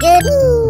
Good.